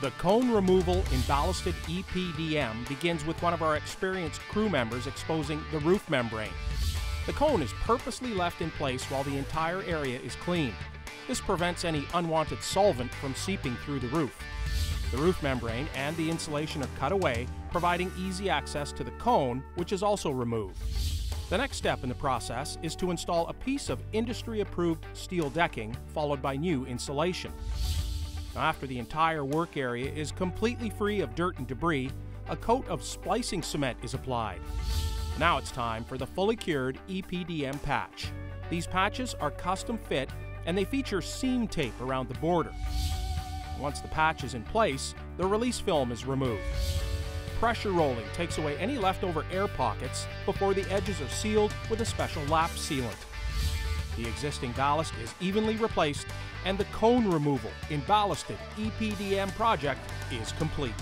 The cone removal in ballasted EPDM begins with one of our experienced crew members exposing the roof membrane. The cone is purposely left in place while the entire area is cleaned. This prevents any unwanted solvent from seeping through the roof. The roof membrane and the insulation are cut away, providing easy access to the cone, which is also removed. The next step in the process is to install a piece of industry approved steel decking, followed by new insulation. After the entire work area is completely free of dirt and debris, a coat of splicing cement is applied. Now it's time for the fully cured EPDM patch. These patches are custom fit and they feature seam tape around the border. Once the patch is in place, the release film is removed. Pressure rolling takes away any leftover air pockets before the edges are sealed with a special lap sealant. The existing ballast is evenly replaced and the cone removal in ballasted EPDM project is complete.